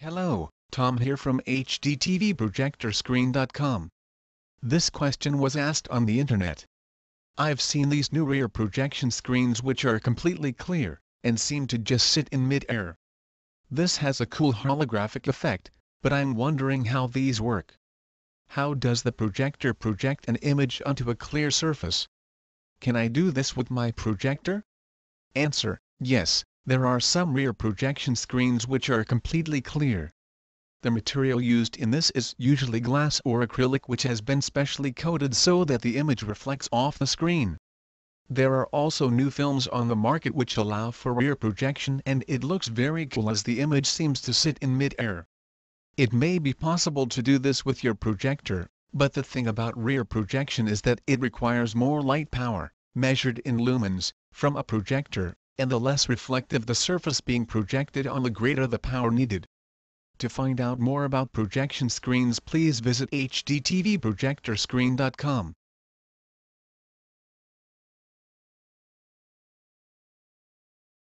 Hello, Tom here from HDTVProjectorScreen.com. This question was asked on the internet. I've seen these new rear projection screens which are completely clear, and seem to just sit in mid-air. This has a cool holographic effect, but I'm wondering how these work. How does the projector project an image onto a clear surface? Can I do this with my projector? Answer, yes, there are some rear projection screens which are completely clear. The material used in this is usually glass or acrylic which has been specially coated so that the image reflects off the screen. There are also new films on the market which allow for rear projection and it looks very cool as the image seems to sit in mid-air. It may be possible to do this with your projector, but the thing about rear projection is that it requires more light power, measured in lumens, from a projector, and the less reflective the surface being projected on the greater the power needed. To find out more about projection screens please visit hdtvprojectorscreen.com.